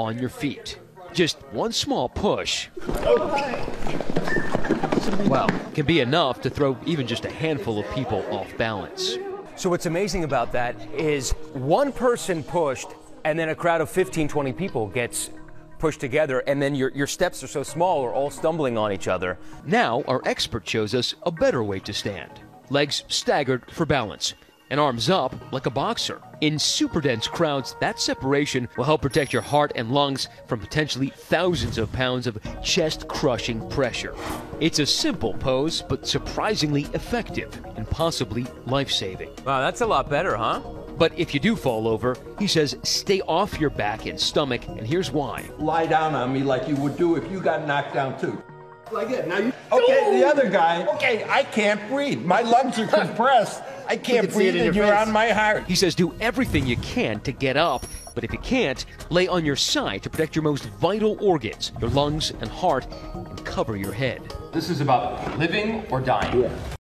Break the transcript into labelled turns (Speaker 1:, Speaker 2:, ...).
Speaker 1: on your feet. Just one small push, well, can be enough to throw even just a handful of people off balance.
Speaker 2: So what's amazing about that is one person pushed and then a crowd of 15, 20 people gets pushed together and then your, your steps are so small we're all stumbling on each other.
Speaker 1: Now, our expert shows us a better way to stand. Legs staggered for balance and arms up like a boxer. In super dense crowds, that separation will help protect your heart and lungs from potentially thousands of pounds of chest crushing pressure. It's a simple pose, but surprisingly effective and possibly life saving.
Speaker 2: Wow, that's a lot better, huh?
Speaker 1: But if you do fall over, he says stay off your back and stomach, and here's why.
Speaker 3: Lie down on me like you would do if you got knocked down too.
Speaker 4: Like that. Now you.
Speaker 3: Okay, the other guy. Okay, I can't breathe. My lungs are compressed. I can't
Speaker 4: can
Speaker 3: breathe, and you're
Speaker 4: face.
Speaker 3: on my heart.
Speaker 1: He says do everything you can to get up, but if you can't, lay on your side to protect your most vital organs, your lungs and heart, and cover your head.
Speaker 5: This is about living or dying.